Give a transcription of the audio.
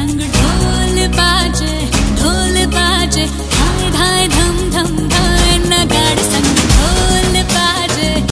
संगठन